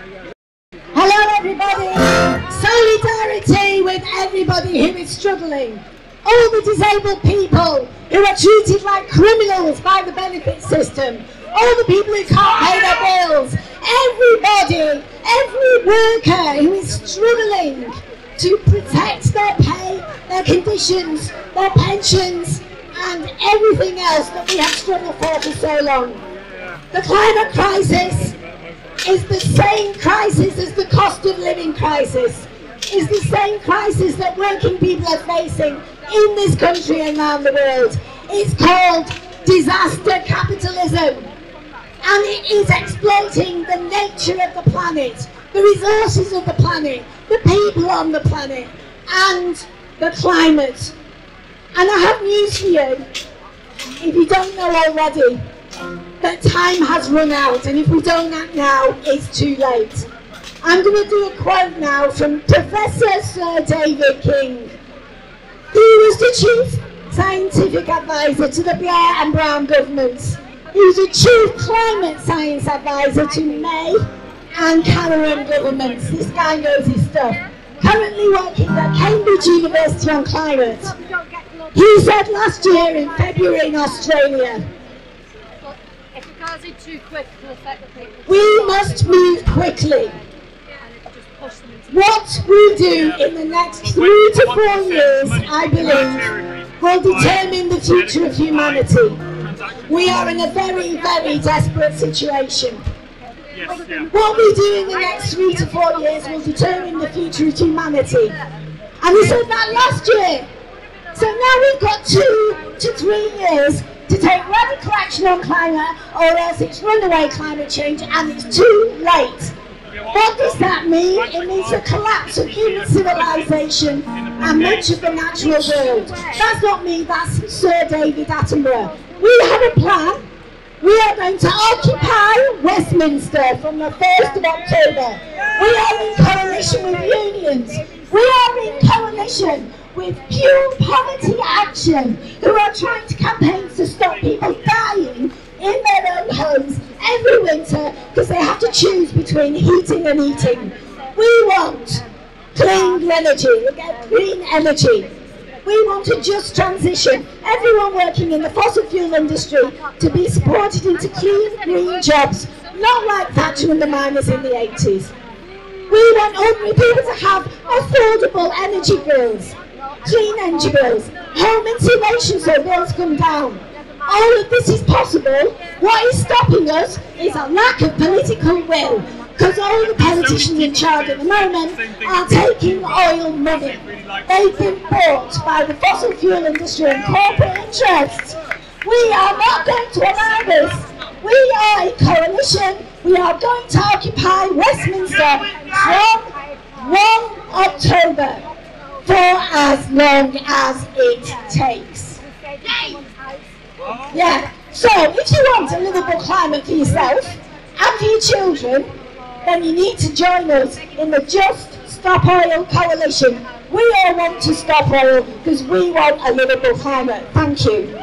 Hello everybody! Solidarity with everybody who is struggling. All the disabled people who are treated like criminals by the benefit system. All the people who can't pay their bills. Everybody, every worker who is struggling to protect their pay, their conditions, their pensions and everything else that we have struggled for for so long. The climate crisis is the same crisis as the cost of living crisis, is the same crisis that working people are facing in this country and around the world. It's called disaster capitalism and it is exploiting the nature of the planet, the resources of the planet, the people on the planet and the climate. And I have news for you, if you don't know already, that time has run out and if we don't act now, it's too late. I'm going to do a quote now from Professor Sir David King. He was the chief scientific advisor to the Blair and Brown governments. He was the chief climate science advisor to May and Cameron governments. This guy knows his stuff. Currently working at Cambridge University on climate. He said last year in February in Australia, If it too quick, it'll affect the people. we must move quickly. And it'll just push them into What we do in the next three to four years, I believe, will determine the future of humanity. We are in a very, very desperate situation. What we do in the next three to four years will determine the future of humanity. And we said that last year. So now we've got two to three years to take radical action on climate or else it's runaway climate change and it's too late. What does that mean? It means a collapse of human civilization and much of the natural world. That's not me, that's Sir David Attenborough. We have a plan. We are going to occupy Westminster from the 1st of October. We are in coalition with unions. We are with Fuel Poverty Action, who are trying to campaign to stop people dying in their own homes every winter because they have to choose between heating and eating. We want clean energy, we get green energy. We want a just transition, everyone working in the fossil fuel industry to be supported into clean green jobs, not like Thatcher and the miners in the 80s. We want ordinary people to have affordable energy bills, clean energy bills, home insulation so bills come down. All of this is possible. What is stopping us is a lack of political will. Because all the politicians in charge at the moment are taking oil money. They've been bought by the fossil fuel industry and corporate interests. We are not going to allow this. We are a coalition. We are going to occupy Westminster from 1 October for as long as it takes. Yeah. So if you want a livable climate for yourself and for your children, then you need to join us in the Just Stop Oil Coalition. We all want to stop oil because we want a livable climate. Thank you.